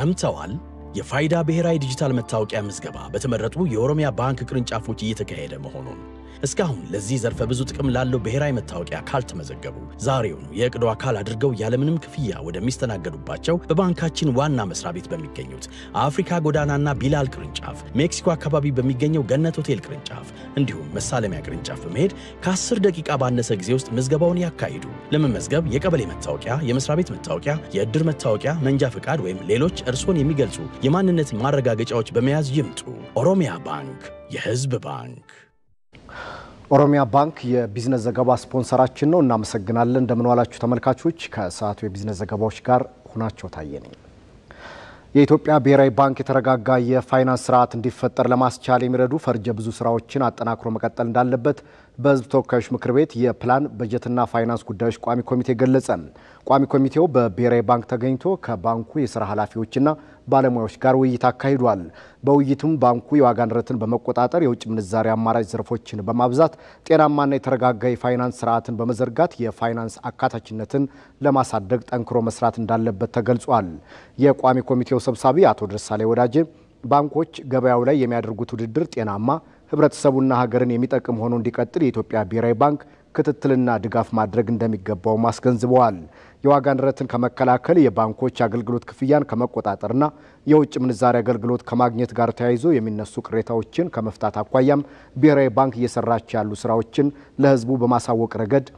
ሰምተዋል? የፋይዳ ብሔራዊ ዲጂታል መታወቂያ ምዝገባ በተመረጡ የኦሮሚያ ባንክ ቅርንጫፎች እየተካሄደ መሆኑን እስካሁን ለዚህ ዘርፈ ብዙ ጥቅም ላለው ብሔራዊ መታወቂያ ካልተመዘገቡ ዛሬውኑ የዕቅዶ አካል አድርገው ያለምንም ክፍያ ወደሚስተናገዱባቸው በባንካችን ዋና መስሪያ ቤት በሚገኙት አፍሪካ ጎዳናና ቢላል ቅርንጫፍ፣ ሜክሲኮ አካባቢ በሚገኘው ገነት ሆቴል ቅርንጫፍ እንዲሁም መሳለሚያ ቅርንጫፍ በመሄድ ከ10 ደቂቃ ባነሰ ጊዜ ውስጥ ምዝገባውን ያካሂዱ። ለመመዝገብ የቀበሌ መታወቂያ፣ የመስሪያ ቤት መታወቂያ፣ የዕድር መታወቂያ፣ መንጃ ፈቃድ ወይም ሌሎች እርስዎን የሚገልጹ የማንነት ማረጋገጫዎች በመያዝ ይምጡ። ኦሮሚያ ባንክ፣ የሕዝብ ባንክ። ኦሮሚያ ባንክ የቢዝነስ ዘገባ ስፖንሰራችን ነው። እናመሰግናለን። እንደምን ዋላችሁ ተመልካቾች። ከሰዓቱ የቢዝነስ ዘገባዎች ጋር ሁናቸው ታየ ነኝ። የኢትዮጵያ ብሔራዊ ባንክ የተረጋጋ የፋይናንስ ስርዓት እንዲፈጠር ለማስቻል የሚረዱ ፈርጀ ብዙ ስራዎችን አጠናክሮ መቀጠል እንዳለበት በሕዝብ ተወካዮች ምክር ቤት የፕላን በጀትና ፋይናንስ ጉዳዮች ቋሚ ኮሚቴ ገለጸ። ቋሚ ኮሚቴው በብሔራዊ ባንክ ተገኝቶ ከባንኩ የስራ ኃላፊዎችና ባለሙያዎች ጋር ውይይት አካሂዷል። በውይይቱም ባንኩ የዋጋ ንረትን በመቆጣጠር የውጭ ምንዛሪ አማራጭ ዘርፎችን በማብዛት ጤናማና የተረጋጋ የፋይናንስ ስርዓትን በመዘርጋት የፋይናንስ አካታችነትን ለማሳደግ ጠንክሮ መስራት እንዳለበት ተገልጿል። የቋሚ ኮሚቴው ሰብሳቢ አቶ ደሳሌ ወዳጄ ባንኮች ገበያው ላይ የሚያደርጉት ውድድር ጤናማ ህብረተሰቡና ሀገርን የሚጠቅም ሆኖ እንዲቀጥል የኢትዮጵያ ብሔራዊ ባንክ ክትትልና ድጋፍ ማድረግ እንደሚገባውም አስገንዝበዋል። የዋጋ ንረትን ከመከላከል የባንኮች አገልግሎት ክፍያን ከመቆጣጠርና የውጭ ምንዛሪ አገልግሎት ከማግኘት ጋር ተያይዞ የሚነሱ ቅሬታዎችን ከመፍታት አኳያም ብሔራዊ ባንክ እየሰራች ያሉ ስራዎችን ለህዝቡ በማሳወቅ ረገድ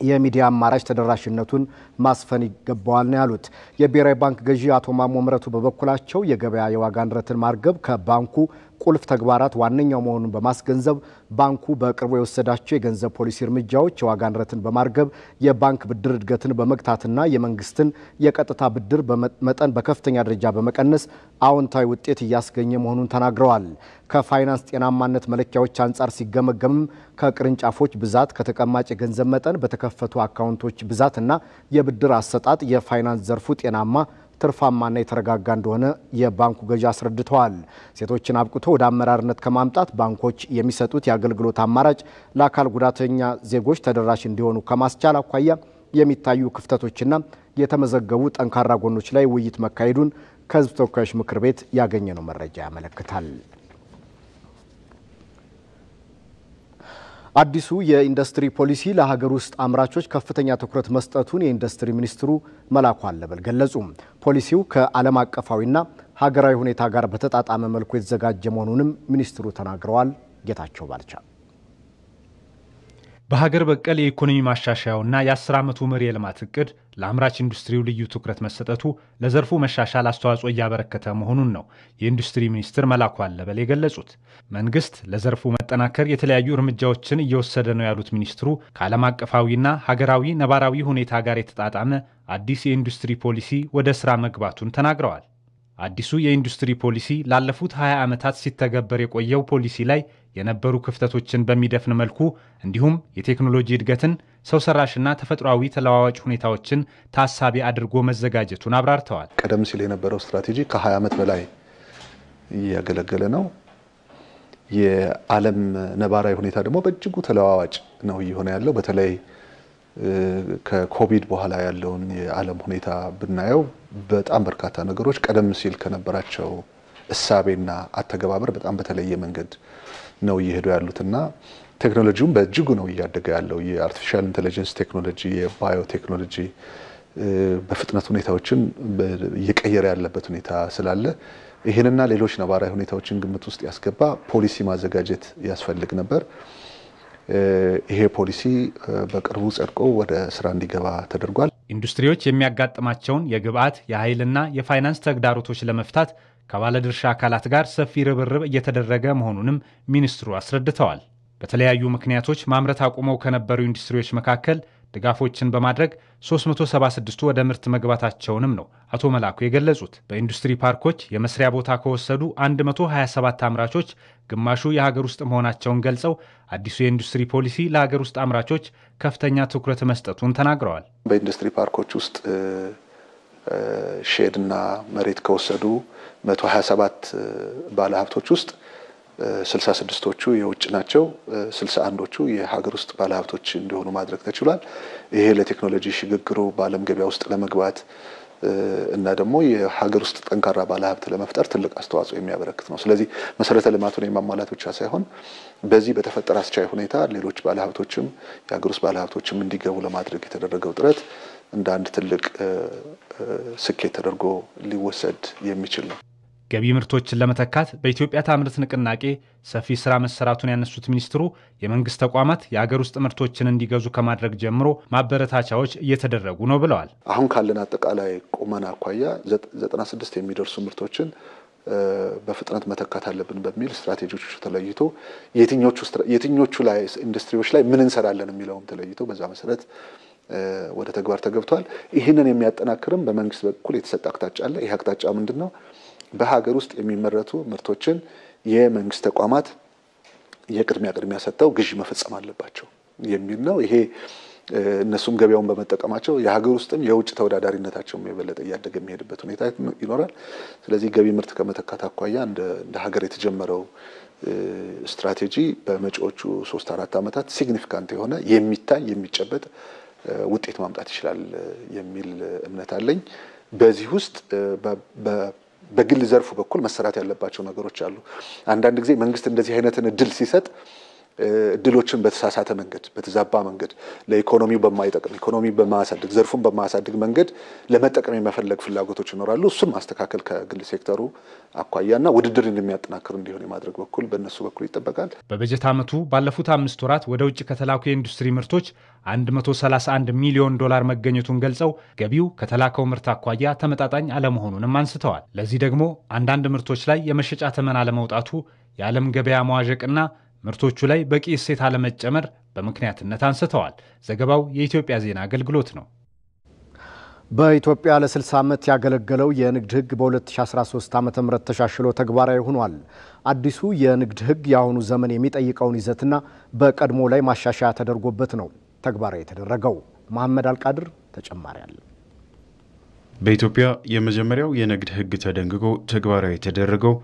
የሚዲያ አማራጭ ተደራሽነቱን ማስፈን ይገባዋል ነው ያሉት። የብሔራዊ ባንክ ገዢ አቶ ማሞ ምረቱ በበኩላቸው የገበያ የዋጋ ንረትን ማርገብ ከባንኩ ቁልፍ ተግባራት ዋነኛው መሆኑን በማስገንዘብ ባንኩ በቅርቡ የወሰዳቸው የገንዘብ ፖሊሲ እርምጃዎች የዋጋ ንረትን በማርገብ የባንክ ብድር እድገትን በመግታትና የመንግስትን የቀጥታ ብድር መጠን በከፍተኛ ደረጃ በመቀነስ አዎንታዊ ውጤት እያስገኘ መሆኑን ተናግረዋል። ከፋይናንስ ጤናማነት መለኪያዎች አንጻር ሲገመገምም ከቅርንጫፎች ብዛት፣ ከተቀማጭ የገንዘብ መጠን፣ በተከፈቱ አካውንቶች ብዛትና የብድር አሰጣጥ የፋይናንስ ዘርፉ ጤናማ ትርፋማና የተረጋጋ እንደሆነ የባንኩ ገዢ አስረድተዋል። ሴቶችን አብቅቶ ወደ አመራርነት ከማምጣት ባንኮች የሚሰጡት የአገልግሎት አማራጭ ለአካል ጉዳተኛ ዜጎች ተደራሽ እንዲሆኑ ከማስቻል አኳያ የሚታዩ ክፍተቶችና የተመዘገቡ ጠንካራ ጎኖች ላይ ውይይት መካሄዱን ከሕዝብ ተወካዮች ምክር ቤት ያገኘነው መረጃ ያመለክታል። አዲሱ የኢንዱስትሪ ፖሊሲ ለሀገር ውስጥ አምራቾች ከፍተኛ ትኩረት መስጠቱን የኢንዱስትሪ ሚኒስትሩ መላኩ አለበል ገለጹ። ፖሊሲው ከዓለም አቀፋዊና ሀገራዊ ሁኔታ ጋር በተጣጣመ መልኩ የተዘጋጀ መሆኑንም ሚኒስትሩ ተናግረዋል። ጌታቸው ባልቻ በሀገር በቀል የኢኮኖሚ ማሻሻያውና የአስር ዓመቱ መሪ የልማት እቅድ ለአምራች ኢንዱስትሪው ልዩ ትኩረት መሰጠቱ ለዘርፉ መሻሻል አስተዋጽኦ እያበረከተ መሆኑን ነው የኢንዱስትሪ ሚኒስትር መላኩ አለበል የገለጹት። መንግስት ለዘርፉ መጠናከር የተለያዩ እርምጃዎችን እየወሰደ ነው ያሉት ሚኒስትሩ ከዓለም አቀፋዊና ሀገራዊ ነባራዊ ሁኔታ ጋር የተጣጣመ አዲስ የኢንዱስትሪ ፖሊሲ ወደ ሥራ መግባቱን ተናግረዋል። አዲሱ የኢንዱስትሪ ፖሊሲ ላለፉት 20 ዓመታት ሲተገበር የቆየው ፖሊሲ ላይ የነበሩ ክፍተቶችን በሚደፍን መልኩ እንዲሁም የቴክኖሎጂ እድገትን ሰው ሰራሽና ተፈጥሯዊ ተለዋዋጭ ሁኔታዎችን ታሳቢ አድርጎ መዘጋጀቱን አብራርተዋል። ቀደም ሲል የነበረው ስትራቴጂ ከ20 ዓመት በላይ እያገለገለ ነው። የዓለም ነባራዊ ሁኔታ ደግሞ በእጅጉ ተለዋዋጭ ነው እየሆነ ያለው። በተለይ ከኮቪድ በኋላ ያለውን የዓለም ሁኔታ ብናየው በጣም በርካታ ነገሮች ቀደም ሲል ከነበራቸው እሳቤና አተገባበር በጣም በተለየ መንገድ ነው እየሄዱ ያሉትና ቴክኖሎጂውም በእጅጉ ነው እያደገ ያለው። የ artificial intelligence ቴክኖሎጂ፣ የባዮ ቴክኖሎጂ በፍጥነት ሁኔታዎችን እየቀየረ ያለበት ሁኔታ ስላለ ይህንና ሌሎች ነባራዊ ሁኔታዎችን ግምት ውስጥ ያስገባ ፖሊሲ ማዘጋጀት ያስፈልግ ነበር። ይሄ ፖሊሲ በቅርቡ ጸድቆ ወደ ስራ እንዲገባ ተደርጓል። ኢንዱስትሪዎች የሚያጋጥማቸውን የግብዓት የኃይልና የፋይናንስ ተግዳሮቶች ለመፍታት ከባለድርሻ አካላት ጋር ሰፊ ርብርብ እየተደረገ መሆኑንም ሚኒስትሩ አስረድተዋል። በተለያዩ ምክንያቶች ማምረት አቁመው ከነበሩ ኢንዱስትሪዎች መካከል ድጋፎችን በማድረግ 376ቱ ወደ ምርት መግባታቸውንም ነው አቶ መላኩ የገለጹት። በኢንዱስትሪ ፓርኮች የመስሪያ ቦታ ከወሰዱ 127 አምራቾች ግማሹ የሀገር ውስጥ መሆናቸውን ገልጸው አዲሱ የኢንዱስትሪ ፖሊሲ ለሀገር ውስጥ አምራቾች ከፍተኛ ትኩረት መስጠቱን ተናግረዋል። በኢንዱስትሪ ፓርኮች ውስጥ shed እና መሬት ከወሰዱ 127 ባለሀብቶች ውስጥ 66ቶቹ የውጭ ናቸው። 61ዶቹ የሀገር ውስጥ ባለሀብቶች እንዲሆኑ ማድረግ ተችሏል። ይሄ ለቴክኖሎጂ ሽግግሩ በዓለም ገበያ ውስጥ ለመግባት እና ደግሞ የሀገር ውስጥ ጠንካራ ባለሀብት ለመፍጠር ትልቅ አስተዋጽኦ የሚያበረክት ነው። ስለዚህ መሰረተ ልማቱን የማሟላት ብቻ ሳይሆን በዚህ በተፈጠረ አስቻይ ሁኔታ ሌሎች ባለሀብቶችም የሀገር ውስጥ ባለሀብቶችም እንዲገቡ ለማድረግ የተደረገው ጥረት እንደ አንድ ትልቅ ስኬት ተደርጎ ሊወሰድ የሚችል ነው። ገቢ ምርቶችን ለመተካት በኢትዮጵያ ታምርት ንቅናቄ ሰፊ ስራ መሰራቱን ያነሱት ሚኒስትሩ የመንግስት ተቋማት የሀገር ውስጥ ምርቶችን እንዲገዙ ከማድረግ ጀምሮ ማበረታቻዎች እየተደረጉ ነው ብለዋል። አሁን ካለን አጠቃላይ ቁመና አኳያ 96 የሚደርሱ ምርቶችን በፍጥነት መተካት አለብን በሚል ስትራቴጂዎች ተለይቶ የትኞቹ ላይ ኢንዱስትሪዎች ላይ ምን እንሰራለን የሚለውም ተለይቶ በዛ መሰረት ወደ ተግባር ተገብቷል። ይህንን የሚያጠናክርም በመንግስት በኩል የተሰጠ አቅጣጫ አለ። ይህ አቅጣጫ ምንድን ነው? በሀገር ውስጥ የሚመረቱ ምርቶችን የመንግስት ተቋማት የቅድሚያ ቅድሚያ ሰጥተው ግዢ መፈጸም አለባቸው የሚል ነው። ይሄ እነሱም ገበያውን በመጠቀማቸው የሀገር ውስጥም የውጭ ተወዳዳሪነታቸውም የበለጠ እያደገ የሚሄድበት ሁኔታ ይኖራል። ስለዚህ ገቢ ምርት ከመተካት አኳያ እንደ ሀገር የተጀመረው ስትራቴጂ በመጪዎቹ ሶስት አራት ዓመታት significant የሆነ የሚታይ የሚጨበጥ ውጤት ማምጣት ይችላል የሚል እምነት አለኝ። በዚህ ውስጥ በግል ዘርፉ በኩል መሰራት ያለባቸው ነገሮች አሉ። አንዳንድ ጊዜ መንግስት እንደዚህ አይነትን እድል ሲሰጥ እድሎችን በተሳሳተ መንገድ በተዛባ መንገድ ለኢኮኖሚው በማይጠቅም ኢኮኖሚ በማያሳድግ ዘርፉን በማያሳድግ መንገድ ለመጠቀም የመፈለግ ፍላጎቶች ይኖራሉ። እሱን ማስተካከል ከግል ሴክተሩ አኳያና ውድድርን የሚያጠናክር እንዲሆን የማድረግ በኩል በእነሱ በኩል ይጠበቃል። በበጀት ዓመቱ ባለፉት አምስት ወራት ወደ ውጭ ከተላኩ የኢንዱስትሪ ምርቶች 131 ሚሊዮን ዶላር መገኘቱን ገልጸው ገቢው ከተላከው ምርት አኳያ ተመጣጣኝ አለመሆኑንም አንስተዋል። ለዚህ ደግሞ አንዳንድ ምርቶች ላይ የመሸጫ ተመን አለመውጣቱ፣ የዓለም ገበያ መዋዠቅና ምርቶቹ ላይ በቂ እሴት አለመጨመር በምክንያትነት አንስተዋል። ዘገባው የኢትዮጵያ ዜና አገልግሎት ነው። በኢትዮጵያ ለ60 ዓመት ያገለገለው የንግድ ሕግ በ2013 ዓ ም ተሻሽሎ ተግባራዊ ሆኗል። አዲሱ የንግድ ሕግ የአሁኑ ዘመን የሚጠይቀውን ይዘትና በቀድሞ ላይ ማሻሻያ ተደርጎበት ነው ተግባራዊ የተደረገው። መሐመድ አልቃድር ተጨማሪ አለ። በኢትዮጵያ የመጀመሪያው የንግድ ሕግ ተደንግጎ ተግባራዊ የተደረገው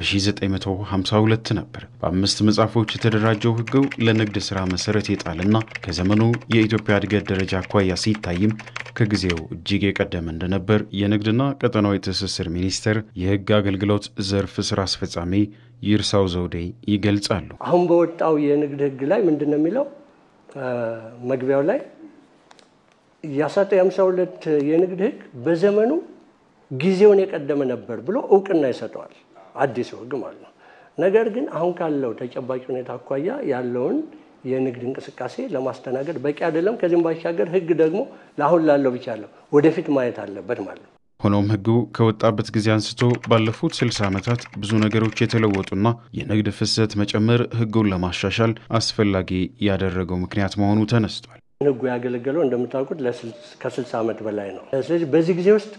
በ1952 ነበር። በአምስት መጽሐፎች የተደራጀው ሕጉ ለንግድ ሥራ መሠረት የጣልና ከዘመኑ የኢትዮጵያ እድገት ደረጃ አኳያ ሲታይም ከጊዜው እጅግ የቀደመ እንደነበር የንግድና ቀጠናዊ ትስስር ሚኒስቴር የሕግ አገልግሎት ዘርፍ ሥራ አስፈጻሚ ይርሳው ዘውዴ ይገልጻሉ። አሁን በወጣው የንግድ ሕግ ላይ ምንድን ነው የሚለው? መግቢያው ላይ የ1952 የንግድ ሕግ በዘመኑ ጊዜውን የቀደመ ነበር ብሎ እውቅና ይሰጠዋል። አዲስ ሕግ ማለት ነው። ነገር ግን አሁን ካለው ተጨባጭ ሁኔታ አኳያ ያለውን የንግድ እንቅስቃሴ ለማስተናገድ በቂ አይደለም። ከዚህም ባሻገር ሕግ ደግሞ ለአሁን ላለው ብቻ አለው ወደፊት ማየት አለበት ማለት ነው። ሆኖም ሕጉ ከወጣበት ጊዜ አንስቶ ባለፉት 60 ዓመታት ብዙ ነገሮች የተለወጡና የንግድ ፍሰት መጨመር ሕጉን ለማሻሻል አስፈላጊ ያደረገው ምክንያት መሆኑ ተነስቷል። ሕጉ ያገለገለው እንደምታውቁት ከ60 ዓመት በላይ ነው። ስለዚህ በዚህ ጊዜ ውስጥ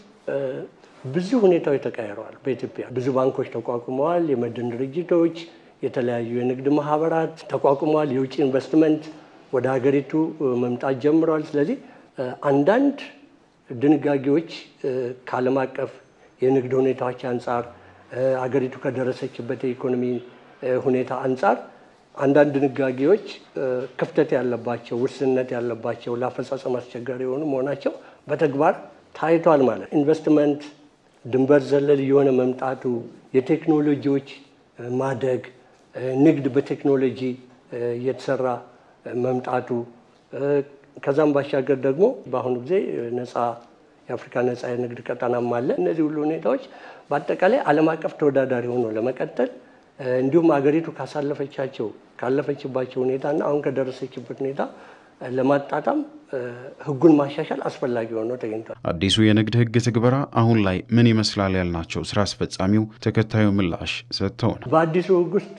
ብዙ ሁኔታዎች ተቀይረዋል። በኢትዮጵያ ብዙ ባንኮች ተቋቁመዋል። የመድን ድርጅቶች፣ የተለያዩ የንግድ ማህበራት ተቋቁመዋል። የውጭ ኢንቨስትመንት ወደ ሀገሪቱ መምጣት ጀምረዋል። ስለዚህ አንዳንድ ድንጋጌዎች ከዓለም አቀፍ የንግድ ሁኔታዎች አንጻር ሀገሪቱ ከደረሰችበት የኢኮኖሚ ሁኔታ አንጻር አንዳንድ ድንጋጌዎች ክፍተት ያለባቸው፣ ውስንነት ያለባቸው፣ ለአፈጻጸም አስቸጋሪ የሆኑ መሆናቸው በተግባር ታይቷል ማለት ኢንቨስትመንት ድንበር ዘለል እየሆነ መምጣቱ፣ የቴክኖሎጂዎች ማደግ፣ ንግድ በቴክኖሎጂ እየተሰራ መምጣቱ፣ ከዛም ባሻገር ደግሞ በአሁኑ ጊዜ ነፃ የአፍሪካ ነፃ የንግድ ቀጠናም አለ። እነዚህ ሁሉ ሁኔታዎች በአጠቃላይ ዓለም አቀፍ ተወዳዳሪ ሆኖ ለመቀጠል እንዲሁም አገሪቱ ካሳለፈቻቸው ካለፈችባቸው ሁኔታና አሁን ከደረሰችበት ሁኔታ ለማጣጣም ሕጉን ማሻሻል አስፈላጊ ሆኖ ተገኝቷል። አዲሱ የንግድ ሕግ ትግበራ አሁን ላይ ምን ይመስላል ያልናቸው ስራ አስፈጻሚው ተከታዩ ምላሽ ሰጥተውናል። በአዲሱ ሕግ ውስጥ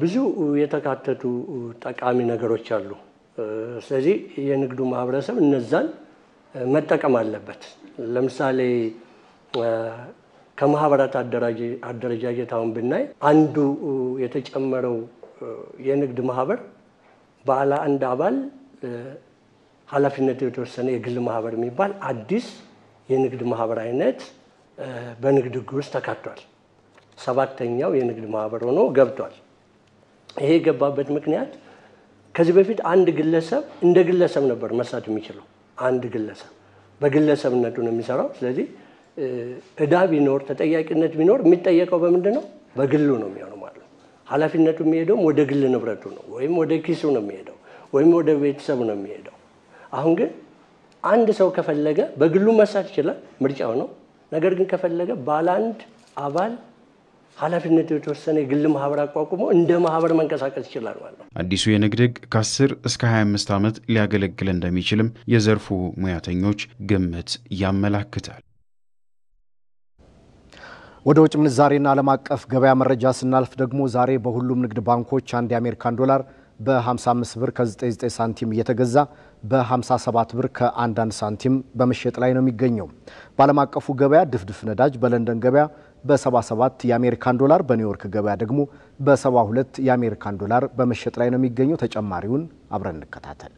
ብዙ የተካተቱ ጠቃሚ ነገሮች አሉ። ስለዚህ የንግዱ ማህበረሰብ እነዛን መጠቀም አለበት። ለምሳሌ ከማህበራት አደረጃጀት አሁን ብናይ አንዱ የተጨመረው የንግድ ማህበር ባለ አንድ አባል ኃላፊነቱ የተወሰነ የግል ማህበር የሚባል አዲስ የንግድ ማህበር አይነት በንግድ ሕግ ውስጥ ተካቷል። ሰባተኛው የንግድ ማህበር ሆኖ ገብቷል። ይሄ የገባበት ምክንያት ከዚህ በፊት አንድ ግለሰብ እንደ ግለሰብ ነበር መስራት የሚችለው አንድ ግለሰብ። በግለሰብነቱ ነው የሚሰራው። ስለዚህ እዳ ቢኖር ተጠያቂነት ቢኖር የሚጠየቀው በምንድን ነው? በግሉ ነው የሚሆነው ማለት ነው። ኃላፊነቱ የሚሄደውም ወደ ግል ንብረቱ ነው፣ ወይም ወደ ኪሱ ነው የሚሄደው፣ ወይም ወደ ቤተሰቡ ነው የሚሄደው። አሁን ግን አንድ ሰው ከፈለገ በግሉ መሳት ይችላል፣ ምርጫው ነው። ነገር ግን ከፈለገ ባለ አንድ አባል ኃላፊነቱ የተወሰነ የግል ማህበር አቋቁሞ እንደ ማህበር መንቀሳቀስ ይችላል ማለት ነው። አዲሱ የንግድ ሕግ ከ10 እስከ 25 ዓመት ሊያገለግል እንደሚችልም የዘርፉ ሙያተኞች ግምት ያመላክታል። ወደ ውጭ ምንዛሬና ዓለም አቀፍ ገበያ መረጃ ስናልፍ ደግሞ ዛሬ በሁሉም ንግድ ባንኮች አንድ የአሜሪካን ዶላር በ55 ብር ከ99 ሳንቲም እየተገዛ በ57 ብር ከ11 ሳንቲም በመሸጥ ላይ ነው የሚገኘው። በዓለም አቀፉ ገበያ ድፍድፍ ነዳጅ በለንደን ገበያ በ77 የአሜሪካን ዶላር፣ በኒውዮርክ ገበያ ደግሞ በ72 የአሜሪካን ዶላር በመሸጥ ላይ ነው የሚገኘው። ተጨማሪውን አብረን እንከታተል።